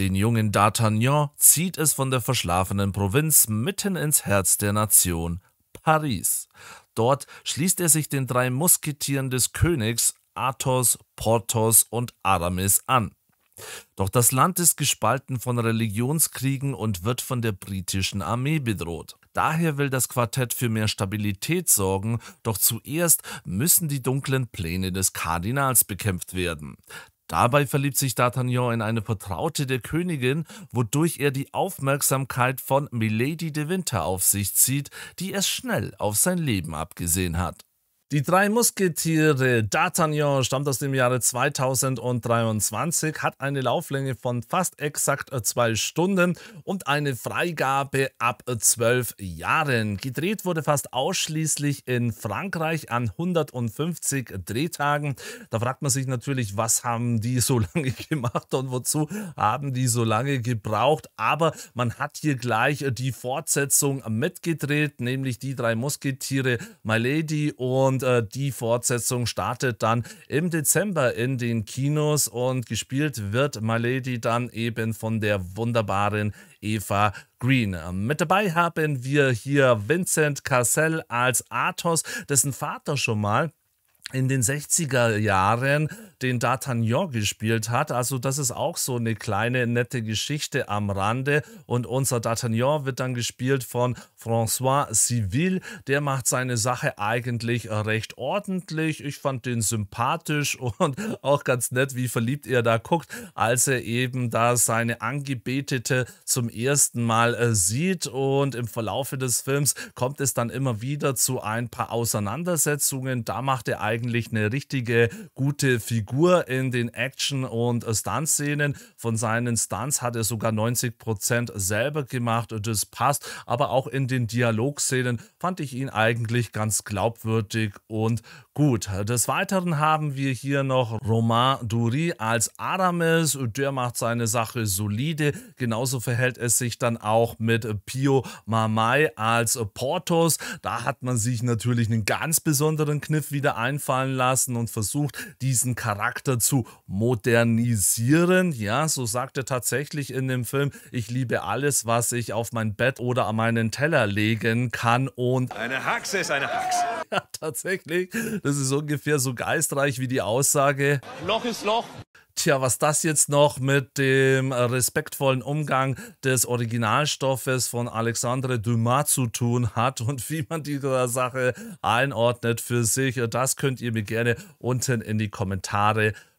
Den jungen D'Artagnan zieht es von der verschlafenen Provinz mitten ins Herz der Nation, Paris. Dort schließt er sich den drei Musketieren des Königs Athos, Porthos und Aramis an. Doch das Land ist gespalten von Religionskriegen und wird von der britischen Armee bedroht. Daher will das Quartett für mehr Stabilität sorgen, doch zuerst müssen die dunklen Pläne des Kardinals bekämpft werden. Dabei verliebt sich D'Artagnan in eine Vertraute der Königin, wodurch er die Aufmerksamkeit von Milady de Winter auf sich zieht, die es schnell auf sein Leben abgesehen hat. Die drei Musketiere D'Artagnan stammt aus dem Jahre 2023, hat eine Lauflänge von fast exakt zwei Stunden und eine Freigabe ab zwölf Jahren. Gedreht wurde fast ausschließlich in Frankreich an 150 Drehtagen. Da fragt man sich natürlich, was haben die so lange gemacht und wozu haben die so lange gebraucht. Aber man hat hier gleich die Fortsetzung mitgedreht, nämlich die drei Musketiere My Lady und und äh, die Fortsetzung startet dann im Dezember in den Kinos und gespielt wird My Lady dann eben von der wunderbaren Eva Green. Mit dabei haben wir hier Vincent Cassell als Athos, dessen Vater schon mal in den 60er Jahren den D'Artagnan gespielt hat. Also das ist auch so eine kleine nette Geschichte am Rande. Und unser D'Artagnan wird dann gespielt von François Civil. Der macht seine Sache eigentlich recht ordentlich. Ich fand den sympathisch und auch ganz nett, wie verliebt er da guckt, als er eben da seine Angebetete zum ersten Mal äh, sieht. Und im Verlaufe des Films kommt es dann immer wieder zu ein paar Auseinandersetzungen. Da macht er eigentlich eine richtige gute Figur in den Action- und Stunt-Szenen. Von seinen Stunts hat er sogar 90% selber gemacht das passt. Aber auch in den Dialogszenen fand ich ihn eigentlich ganz glaubwürdig und gut. Des Weiteren haben wir hier noch Romain Dury als Aramis. Der macht seine Sache solide. Genauso verhält es sich dann auch mit Pio Mamai als Portos. Da hat man sich natürlich einen ganz besonderen Kniff wieder einfallen lassen und versucht, diesen Charakter Charakter zu modernisieren. Ja, so sagt er tatsächlich in dem Film, ich liebe alles, was ich auf mein Bett oder an meinen Teller legen kann und eine Haxe ist eine Haxe. Ja, tatsächlich. Das ist ungefähr so geistreich wie die Aussage. Loch ist Loch. Tja, was das jetzt noch mit dem respektvollen Umgang des Originalstoffes von Alexandre Dumas zu tun hat und wie man diese Sache einordnet für sich, das könnt ihr mir gerne unten in die Kommentare schreiben.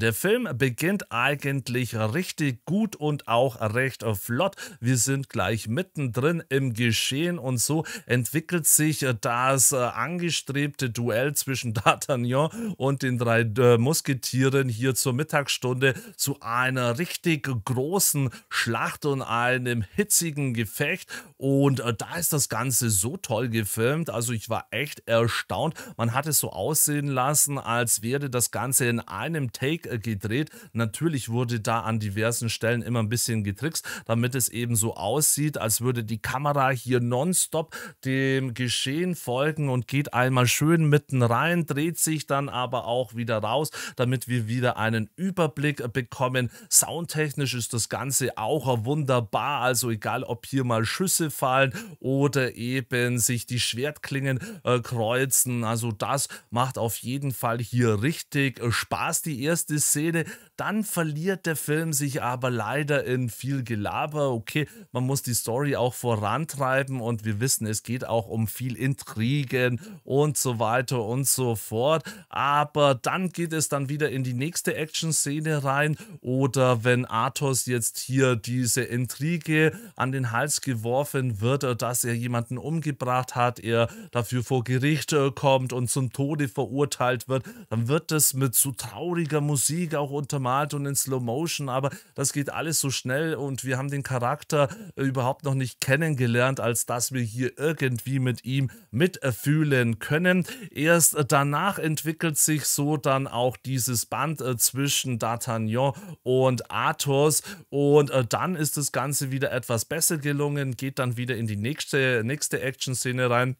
Der Film beginnt eigentlich richtig gut und auch recht flott. Wir sind gleich mittendrin im Geschehen und so entwickelt sich das angestrebte Duell zwischen D'Artagnan und den drei äh, Musketieren hier zur Mittagsstunde zu einer richtig großen Schlacht und einem hitzigen Gefecht. Und äh, da ist das Ganze so toll gefilmt. Also ich war echt erstaunt. Man hat es so aussehen lassen, als wäre das Ganze in einem Take äh, gedreht. Natürlich wurde da an diversen Stellen immer ein bisschen getrickst, damit es eben so aussieht, als würde die Kamera hier nonstop dem Geschehen folgen und geht einmal schön mitten rein, dreht sich dann aber auch wieder raus, damit wir wieder einen Überblick äh, bekommen. Soundtechnisch ist das Ganze auch wunderbar, also egal ob hier mal Schüsse fallen oder eben sich die Schwertklingen äh, kreuzen, also das macht auf jeden Fall hier richtig äh, Spaß, die erste Szene. Dann verliert der Film sich aber leider in viel Gelaber. Okay, man muss die Story auch vorantreiben und wir wissen, es geht auch um viel Intrigen und so weiter und so fort. Aber dann geht es dann wieder in die nächste Action-Szene rein oder wenn Athos jetzt hier diese Intrige an den Hals geworfen wird, dass er jemanden umgebracht hat, er dafür vor Gericht äh, kommt und zum Tode verurteilt wird, dann wird es mit so trauriger Musik auch untermalt und in Slow Motion, aber das geht alles so schnell und wir haben den Charakter überhaupt noch nicht kennengelernt, als dass wir hier irgendwie mit ihm mitfühlen können. Erst danach entwickelt sich so dann auch dieses Band äh, zwischen D'Artagnan und Athos und äh, dann ist das Ganze wieder etwas besser gelungen, geht dann wieder in die nächste, nächste Action-Szene rein.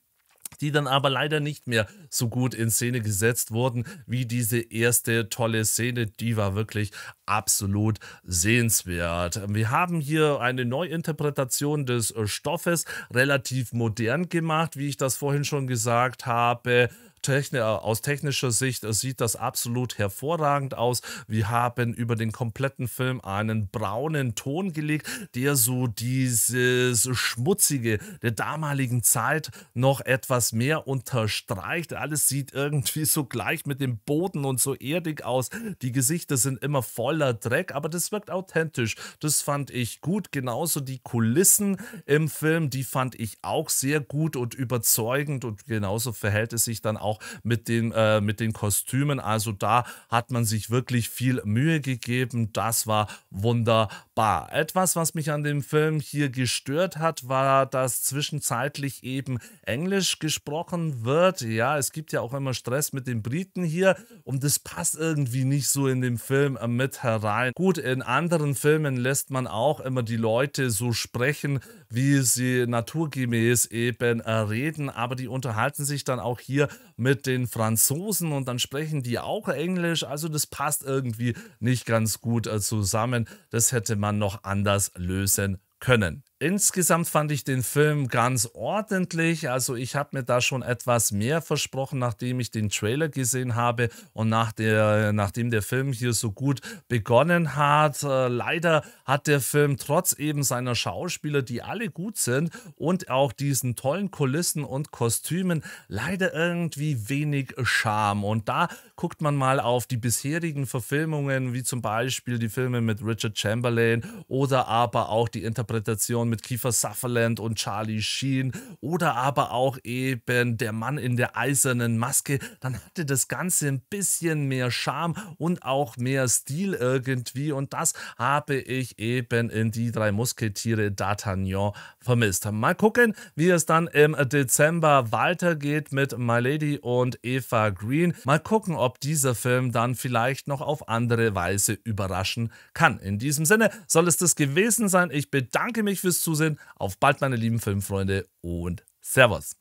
Die dann aber leider nicht mehr so gut in Szene gesetzt wurden wie diese erste tolle Szene. Die war wirklich absolut sehenswert. Wir haben hier eine Neuinterpretation des Stoffes, relativ modern gemacht, wie ich das vorhin schon gesagt habe techni aus technischer Sicht sieht das absolut hervorragend aus. Wir haben über den kompletten Film einen braunen Ton gelegt, der so dieses Schmutzige der damaligen Zeit noch etwas mehr unterstreicht. Alles sieht irgendwie so gleich mit dem Boden und so erdig aus. Die Gesichter sind immer voller Dreck, aber das wirkt authentisch. Das fand ich gut. Genauso die Kulissen im Film, die fand ich auch sehr gut und überzeugend und genauso verhält es sich dann auch auch mit den, äh, mit den Kostümen. Also da hat man sich wirklich viel Mühe gegeben. Das war wunderbar. Etwas, was mich an dem Film hier gestört hat, war, dass zwischenzeitlich eben Englisch gesprochen wird. Ja, es gibt ja auch immer Stress mit den Briten hier und das passt irgendwie nicht so in den Film mit herein. Gut, in anderen Filmen lässt man auch immer die Leute so sprechen, wie sie naturgemäß eben äh, reden, aber die unterhalten sich dann auch hier mit den Franzosen und dann sprechen die auch Englisch. Also das passt irgendwie nicht ganz gut äh, zusammen. Das hätte man noch anders lösen können. Insgesamt fand ich den Film ganz ordentlich. Also ich habe mir da schon etwas mehr versprochen, nachdem ich den Trailer gesehen habe und nach der, nachdem der Film hier so gut begonnen hat. Äh, leider hat der Film trotz eben seiner Schauspieler, die alle gut sind und auch diesen tollen Kulissen und Kostümen, leider irgendwie wenig Charme. Und da guckt man mal auf die bisherigen Verfilmungen, wie zum Beispiel die Filme mit Richard Chamberlain oder aber auch die Interpretation Frauen mit Kiefer Sutherland und Charlie Sheen oder aber auch eben der Mann in der eisernen Maske, dann hatte das Ganze ein bisschen mehr Charme und auch mehr Stil irgendwie und das habe ich eben in die drei Musketiere D'Artagnan vermisst. Mal gucken, wie es dann im Dezember weitergeht mit My Lady und Eva Green. Mal gucken, ob dieser Film dann vielleicht noch auf andere Weise überraschen kann. In diesem Sinne soll es das gewesen sein. Ich bedanke mich fürs Zusehen. Auf bald, meine lieben Filmfreunde und Servus.